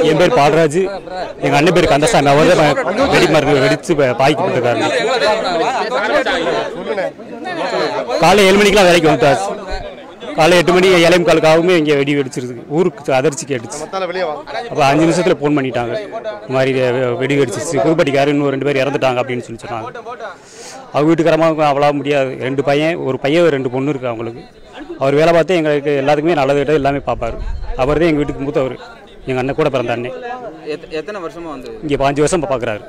என் பேர் பாலராஜ். எங்க அண்ணன் பேர் கந்தசாமி. அவர் தான் வெடி மருந்து வெடிச்சு பாய்க்கப்பட்டிருக்காரு பாய்க்கு காலை ஏழு மணிக்கெல்லாம் வேலைக்கு வந்துட்டாச்சு. காலை எட்டு மணி ஏழை காலுக்காகவும் இங்கே வெடி வெடிச்சிருக்கு ஊருக்கு அதிர்ச்சி கேட்டுச்சு. அப்போ அஞ்சு நிமிஷத்தில் ஃபோன் பண்ணிட்டாங்க. இந்த மாதிரி வெடி வெடிச்சிருச்சு. புதுப்பட்டிக்காரு இன்னும் ரெண்டு பேர் இறந்துட்டாங்க அப்படின்னு சொல்லி சொன்னாங்க. அவங்க வீட்டுக்காரமாக அவ்வளோ முடியாது. ரெண்டு பையன் ஒரு பையன் ரெண்டு பொண்ணு இருக்கு அவங்களுக்கு. அவர் வேலை பார்த்து எங்களுக்கு எல்லாத்துக்குமே நல்லது கிட்ட எல்லாமே பார்ப்பாரு. அவர் தான் எங்கள் வீட்டுக்கு மூத்தவர். எங்கள் அண்ணன் கூட பிறந்த அண்ணன் எத்தனை வருஷமா வந்து? இங்கே பாஞ்சு வருஷம் பார்க்குறாரு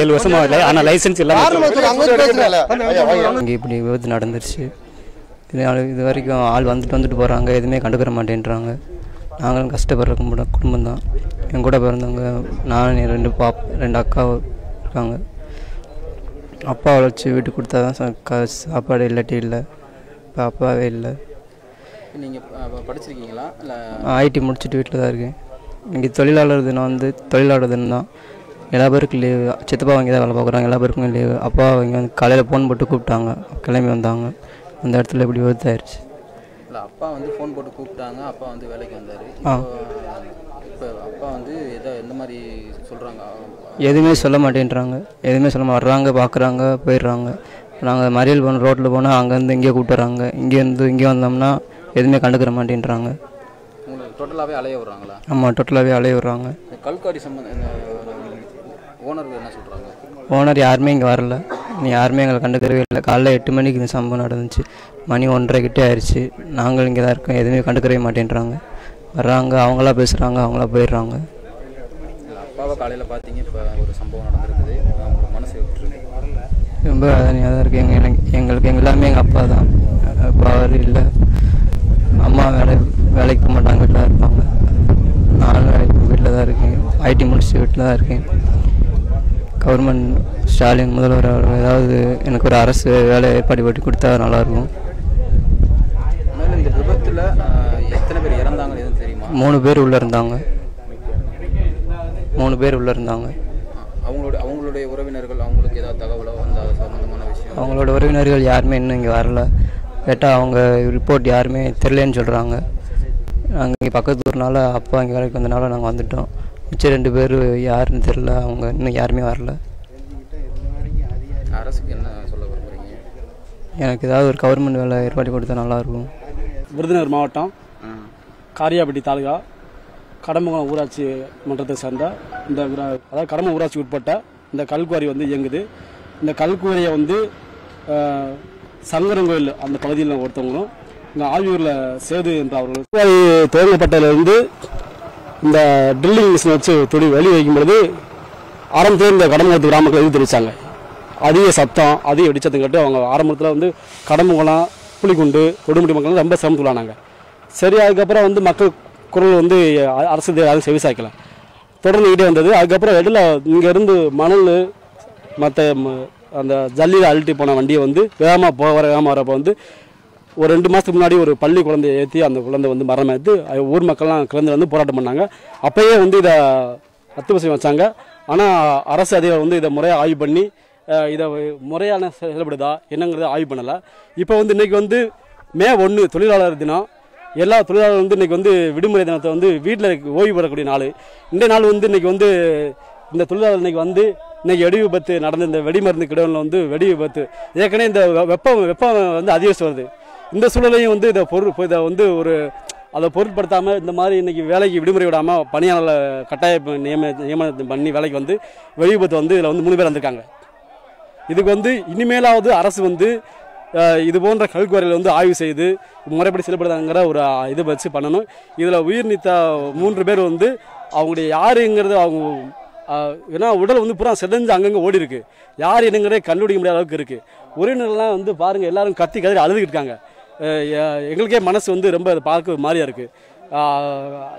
ஏழு வருஷமா இல்லை ஆனால் லைசன்ஸ் இல்லாமல் இங்கே இப்படி விபத்து நடந்துருச்சு. இதனால இது வரைக்கும் ஆள் வந்துட்டு வந்துட்டு போகிறாங்க எதுவுமே கண்டுக்கிற மாட்டேன்றாங்க. நாங்களும் கஷ்டப்படுற குடும்பம் குடும்பம் தான் என் கூட பிறந்தவங்க நான் ரெண்டு பாப் ரெண்டு அக்கா இருக்காங்க. அப்பா வச்சு வீட்டுக்கு கொடுத்தா தான் சாப்பாடு இல்லாட்டி இல்லை. இப்போ அப்பாவே இல்லை. நீங்க ப- படிச்சிருக்கீங்களா? இல்ல ஐடி முடிச்சுட்டு வீட்டில் தான் இருக்கேன். இங்கே தொழிலாளர் தினம் வந்து தொழிலாளர் தினம் தான். எல்லா பேருக்கும் லீவு சித்தப்பா வாங்கி தான் வேலை பார்க்குறாங்க. எல்லா பேருக்குமே லீவு அப்பா அவங்க வந்து காலையில் ஃபோன் போட்டு கூப்பிட்டாங்க. கிளம்பி வந்தாங்க. அந்த இடத்துல இப்படி விபத்தாயிருச்சு இல்ல அப்பா வந்து ஃபோன் போட்டு கூப்பிட்டாங்க. அப்பா வந்து வேலைக்கு வந்தாரு. ஆ. இப்போ அப்பா வந்து எதை எந்த மாதிரி சொல்றாங்க? எதுவுமே சொல்ல மாட்டேன்றாங்க. எதுவுமே சொல்ல வர்றாங்க பார்க்குறாங்க போயிடுறாங்க. நாங்கள் மறியல் போன ரோட்டில் போனால் அங்கேருந்து இங்கே கூப்பிட்டுறாங்க. இங்கேருந்து இங்கே வந்தோம்னா எதுவுமே கண்டுக்கிற மாட்டேன்றாங்க. டோட்டலாவே அலைய விடுறாங்களா? ஆமாம் டோட்டலாகவே அலைய விட்றாங்க. கல்காரி ஓனர்கள் என்ன சொல்றாங்க? ஓனர் யாருமே இங்கே வரல. நீ யாருமே எங்களை கண்டுக்கறவே இல்லை. காலைல எட்டு மணிக்கு இந்த சம்பவம் நடந்துச்சு. மணி ஒன்றரை கிட்டே ஆயிடுச்சு நாங்கள் இங்கே தான் இருக்கோம். எதுவுமே கண்டுக்கவே மாட்டேன்றாங்க. வர்றாங்க அவங்களா பேசுகிறாங்க அவங்களா போயிடுறாங்க. அப்பாவை காலையில பாத்தீங்க இப்போ ஒரு சம்பவம் நடந்திருக்குது. உங்களுக்கு மனசு ரொம்ப வேதனையாக தான் இருக்குது எங்கள் எனக்கு எங்களுக்கு எங்கள் எல்லாமே எங்கள் அப்பா தான். அப்பா அவர் இல்லை. அம்மா வேலை வேலைக்கு போக மாட்டாங்க வீட்டில் தான் இருப்பாங்க. நானும் வீட்டில் தான் இருக்கேன். ஐடி முடிச்சுட்டு வீட்டில் தான் இருக்கேன். கவர்மெண்ட் ஸ்டாலின் முதல்வர் அவர் ஏதாவது எனக்கு ஒரு அரசு வேலை ஏற்பாடு பண்ணி கொடுத்தா நல்லாயிருக்கும் இந்த விபத்துல எத்தனை பேர் இறந்தாங்கன்னு எதுவும் தெரியுமா? மூணு பேர் உள்ளே இருந்தாங்க. மூணு பேர் உள்ளே இருந்தாங்க. அவங்களோட அவங்களுடைய உறவினர்கள் அவங்களுக்கு ஏதாவது தகவலோ அந்த சம்பந்தமான விஷயம்? அவங்களோட உறவினர்கள் யாருமே இன்னும் இங்கே வரல. கேட்டால் அவங்க ரிப்போர்ட் யாருமே தெரிலன்னு சொல்கிறாங்க நாங்கள் இங்கே பக்கத்து ஊர்னால அப்பா இங்கே வேலைக்கு வந்தனால நாங்கள் வந்துட்டோம். மிச்சம் ரெண்டு பேர் யாருன்னு தெரில அவங்க இன்னும் யாருமே வரல. அரசுக்கு என்ன சொல்ல விரும்புறீங்க? எனக்கு ஏதாவது ஒரு கவர்மெண்ட் வேலை ஏற்பாடு கொடுத்தா நல்லாயிருக்கும் விருதுநகர் மாவட்டம் காரியாபட்டி தாலுகா கடம்பகுளம் ஊராட்சி மன்றத்தை சேர்ந்த இந்த அதாவது கடம்பு ஊராட்சி உட்பட்ட இந்த கல்குவாரி வந்து இயங்குது. இந்த கல்குவாரியை வந்து சங்கரங்கோயில் அந்த பகுதியில் ஒருத்தவங்களும். இங்கே ஆவியூரில் சேது என்ற அவர்கள். கல்குவாரி துவங்கப்பட்டதிலிருந்து இந்த ட்ரில்லிங் மிஷின் வச்சு துணி வெளி வைக்கும் பொழுது ஆரம்பத்தில் இந்த கடம்பத்து கிராமத்தில் எதிர்த்து தெரிவித்தாங்க அதிக சத்தம் அதிக வெடிச்சத்தம் கேட்டு அவங்க ஆரம்பத்தில் வந்து கடம்புகுளம் புளிக்குண்டு கொடுமுடி மக்கள் ரொம்ப சிரமத்துள்ளானாங்க சரி அதுக்கப்புறம் வந்து மக்கள் குரல் வந்து அரசு இது யாரும் செவிசாய்க்கல தொடர்ந்துக்கிட்டே வந்தது. அதுக்கப்புறம் இடையில இங்கேருந்து மணல் மற்ற அந்த ஜல்லியில் அழட்டி போன வண்டியை வந்து வேகமாக போக வேகமாக வரப்போ வந்து ஒரு ரெண்டு மாதத்துக்கு முன்னாடி ஒரு பள்ளி குழந்தைய ஏற்றி அந்த குழந்தை வந்து மரம் ஏற்று ஊர் மக்கள்லாம் கலந்து வந்து போராட்டம் பண்ணாங்க. அப்போயே வந்து இதை அத்துவசியம் வச்சாங்க. ஆனால் அரசு அதிகாரம் வந்து இதை முறையாக ஆய்வு பண்ணி இதை முறையான செயல்படுதா என்னங்கிறத ஆய்வு பண்ணலை. இப்போ வந்து இன்றைக்கி வந்து மே ஒன்று தொழிலாளர் தினம். எல்லா தொழிலாளர்களும் வந்து இன்றைக்கி வந்து விடுமுறை தினத்தை வந்து வீட்டில் ஓய்வு பெறக்கூடிய நாள். இந்த நாள் வந்து இன்னைக்கு வந்து இந்த தொழிலாளர் இன்னைக்கு வந்து இன்னைக்கு வெடி விபத்து நடந்த இந்த வெடிமருந்து கிடவில் வந்து வெடி விபத்து. ஏற்கனவே இந்த வெ- வெப்பம் வெப்பம் வந்து அதிகரிச்சு வருது. இந்த சூழலையும் வந்து இதை பொருள் இதை வந்து ஒரு அதை பொருட்படுத்தாமல் இந்த மாதிரி இன்னைக்கு வேலைக்கு விடுமுறை விடாமல் பணியாளர்களை கட்டாய நியம நியமனம் பண்ணி வேலைக்கு வந்து வெடி விபத்து வந்து இதில் வந்து மூணு பேர் வந்திருக்காங்க. இதுக்கு வந்து இனிமேலாவது அரசு வந்து இது போன்ற கல்குவாரிகளை வந்து ஆய்வு செய்து முறைப்படி செயல்படுதாங்கிற ஒரு இது வச்சு பண்ணணும். இதில் உயிர் நீத்த மூன்று பேர் வந்து அவங்களுடைய யாருங்கிறது அவங்க ஏன்னா உடல் வந்து பூரா செதஞ்சு அங்கங்கே ஓடி இருக்கு யார் என்னங்கிறதே கண்டுபிடிக்க முடியாத அளவுக்கு இருக்கு. உறவினர்லாம் வந்து பாருங்கள் எல்லாரும் கத்தி கதறி அழுதுகிட்டு இருக்காங்க. எங்களுக்கே மனசு வந்து ரொம்ப பார்க்க மாதிரியாக இருக்குது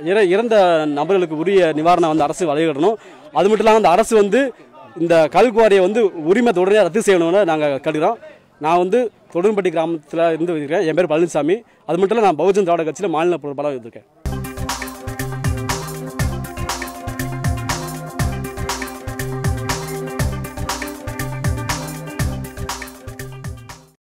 இற- இறந்த நபர்களுக்கு உரிய நிவாரணம் வந்து அரசு வழங்கிடணும். அது மட்டும் இல்லாமல் அந்த அரசு வந்து இந்த கல்குவாரியை வந்து உரிமை உடனே ரத்து செய்யணும்னு நாங்கள் கேட்குறோம் நான் வந்து தொடர்பட்டி கிராமத்தில் இருந்து இருக்கேன் என் பேர் பழனிசாமி. அது மட்டும் இல்லை நான் பகுஜன் திராவிட கட்சியில் மாநில பொறுப்பாளராக இருந்திருக்கேன்.